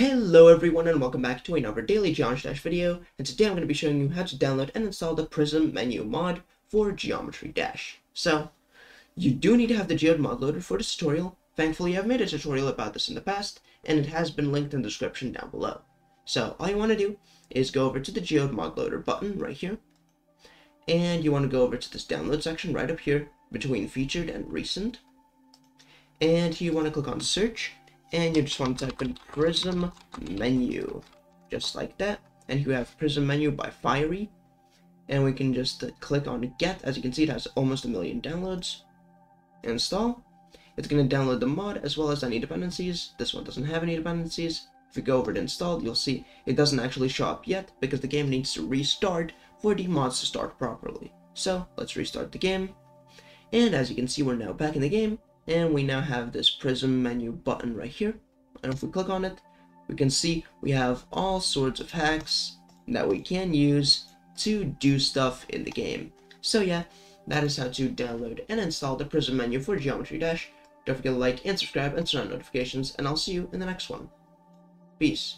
Hello everyone and welcome back to another Daily Geometry Dash video, and today I'm going to be showing you how to download and install the Prism Menu mod for Geometry Dash. So, you do need to have the Geode mod loaded for this tutorial. Thankfully I've made a tutorial about this in the past, and it has been linked in the description down below. So, all you want to do is go over to the Geode mod loader button right here, and you want to go over to this download section right up here between featured and recent, and here you want to click on search, and you just want to type in prism menu just like that. And you have prism menu by Firee and we can just uh, click on get. As you can see it has almost a million downloads. Install. It's going to download the mod as well as any dependencies. This one doesn't have any dependencies. If you go over to install you'll see it doesn't actually show up yet because the game needs to restart for the mods to start properly. So let's restart the game. And as you can see we're now back in the game and we now have this prism menu button right here. And if we click on it we can see we have all sorts of hacks that we can use to do stuff in the game. So yeah that is how to download and install the prism menu for geometry dash. Don't forget to like and subscribe and turn on notifications and i'll see you in the next one. Peace